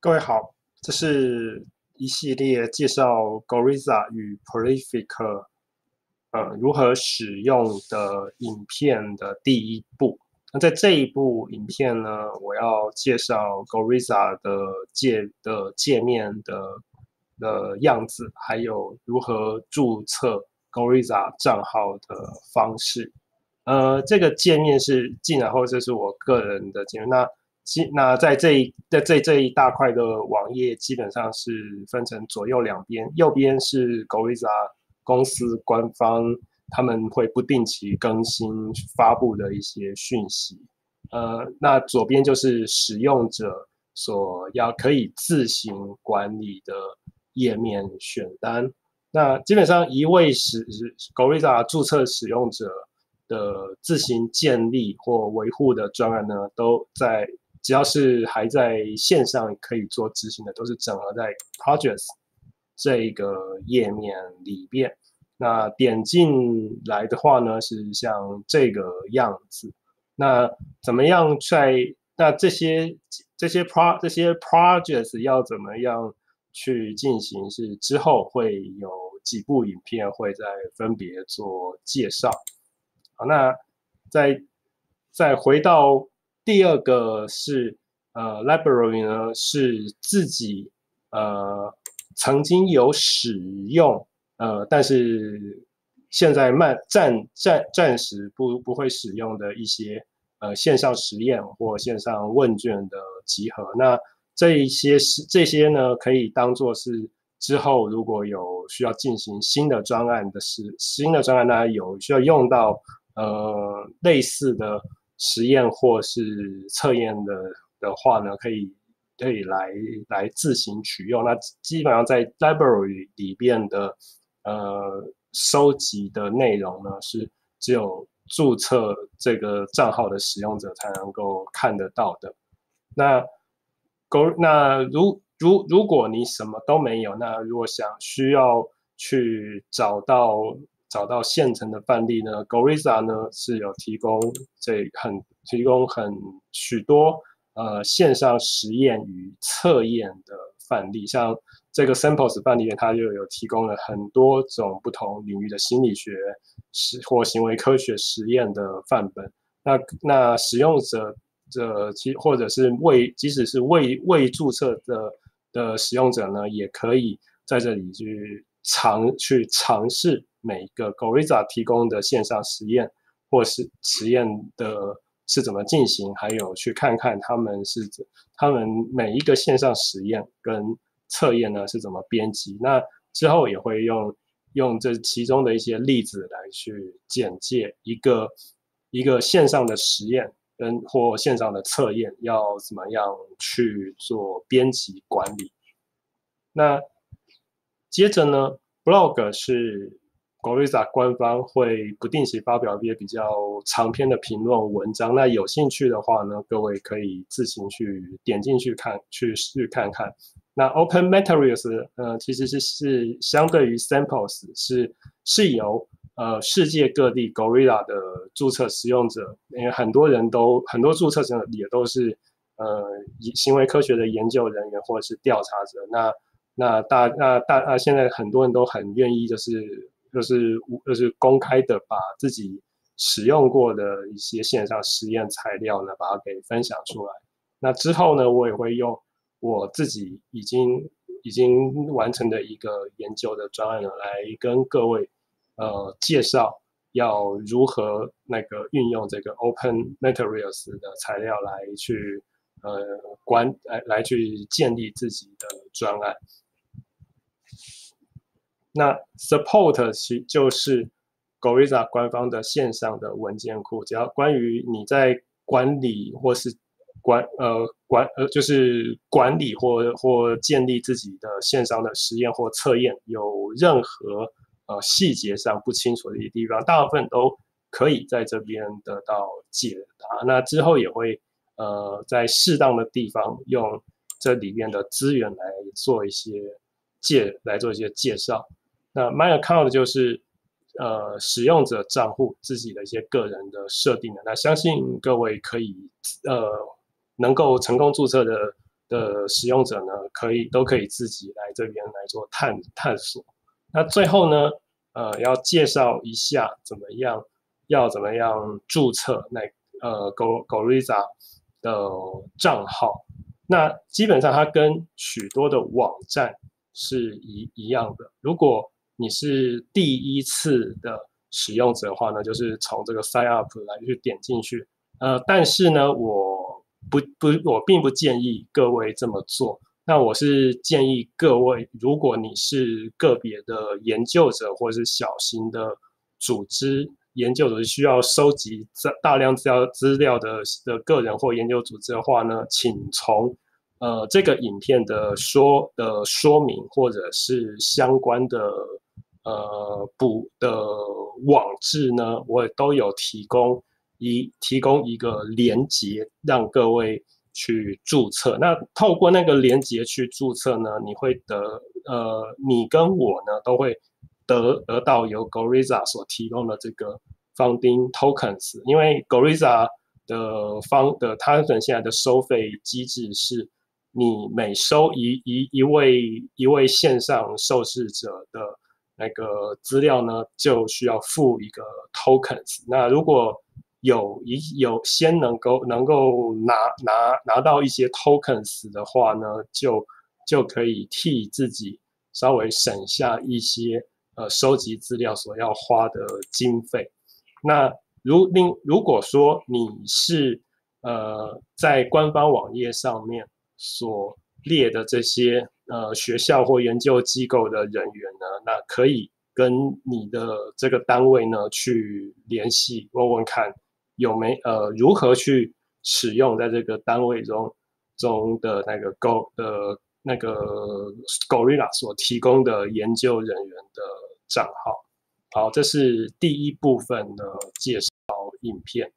各位好，这是一系列介绍 Gorilla 与 Prolific 呃如何使用的影片的第一部。那在这一部影片呢，我要介绍 Gorilla 的界的界面的的样子，还有如何注册 Gorilla 账号的方式。呃，这个界面是进来后，这是我个人的界面。那那在这一在这这一大块的网页，基本上是分成左右两边，右边是 Goriza 公司官方他们会不定期更新发布的一些讯息，呃，那左边就是使用者所要可以自行管理的页面选单。那基本上一位使 Goriza 注册使用者的自行建立或维护的专案呢，都在。只要是还在线上可以做执行的，都是整合在 Projects 这个页面里边。那点进来的话呢，是像这个样子。那怎么样在那这些这些 Pro 这些 Projects 要怎么样去进行？是之后会有几部影片会再分别做介绍。好，那再再回到。第二个是呃，library 呢是自己呃曾经有使用呃，但是现在慢暂暂暂时不不会使用的一些呃线上实验或线上问卷的集合。那这一些是这些呢，可以当做是之后如果有需要进行新的专案的是新的专案呢，有需要用到呃类似的。实验或是测验的的话呢，可以可以来来自行取用。那基本上在 library 里边的呃收集的内容呢，是只有注册这个账号的使用者才能够看得到的。那 Go 那如如如果你什么都没有，那如果想需要去找到。找到现成的范例呢？Goriza 呢是有提供这很提供很许多呃线上实验与测验的范例，像这个 Samples 范例，它就有提供了很多种不同领域的心理学实或行为科学实验的范本。那那使用者的其或者是未即使是未未注册的的使用者呢，也可以在这里去尝去尝试。每一个 Goriza 提供的线上实验，或是实验的是怎么进行，还有去看看他们是他们每一个线上实验跟测验呢是怎么编辑。那之后也会用用这其中的一些例子来去简介一个一个线上的实验跟或线上的测验要怎么样去做编辑管理。那接着呢，Blog 是。Goriza 官方会不定期发表一些比较长篇的评论文章，那有兴趣的话呢，各位可以自行去点进去看，去去看看。那 Open Materials，呃，其实是是相对于 Samples，是是由呃世界各地 Goriza 的注册使用者，因为很多人都很多注册者也都是呃行为科学的研究人员或者是调查者。那那大那大啊，现在很多人都很愿意就是。就是就是公开的把自己使用过的一些线上实验材料呢，把它给分享出来。那之后呢，我也会用我自己已经已经完成的一个研究的专案呢，来跟各位呃介绍要如何那个运用这个 Open Materials 的材料来去呃管来来去建立自己的专案。那 support 其就是 Goriza 官方的线上的文件库，只要关于你在管理或是管呃管呃就是管理或或建立自己的线上的实验或测验，有任何呃细节上不清楚的一些地方，大部分都可以在这边得到解答。那之后也会呃在适当的地方用这里面的资源来做一些介来做一些介绍。那 My Account 就是呃使用者账户自己的一些个人的设定的。那相信各位可以呃能够成功注册的的使用者呢，可以都可以自己来这边来做探探索。那最后呢，呃，要介绍一下怎么样要怎么样注册那呃 Go Goriza 的账号。那基本上它跟许多的网站是一一样的。如果你是第一次的使用者的话呢，就是从这个 Sign Up 来去点进去。呃，但是呢，我不不，我并不建议各位这么做。那我是建议各位，如果你是个别的研究者或者是小型的组织研究者，需要收集大大量资料资料的的个人或研究组织的话呢，请从呃这个影片的说的说明或者是相关的。呃，补的网志呢，我也都有提供一提供一个连接，让各位去注册。那透过那个连接去注册呢，你会得呃，你跟我呢都会得得到由 Goriza 所提供的这个 Funding Tokens。因为 Goriza 的方的他们现在的收费机制是，你每收一一一位一位线上受试者的。那个资料呢，就需要付一个 tokens。那如果有一有先能够能够拿拿拿到一些 tokens 的话呢，就就可以替自己稍微省下一些呃收集资料所要花的经费。那如另如果说你是呃在官方网页上面所列的这些。呃，学校或研究机构的人员呢，那可以跟你的这个单位呢去联系，问问看有没呃如何去使用在这个单位中中的那个 Go 的那个 Gorilla 所提供的研究人员的账号。好，这是第一部分的介绍影片。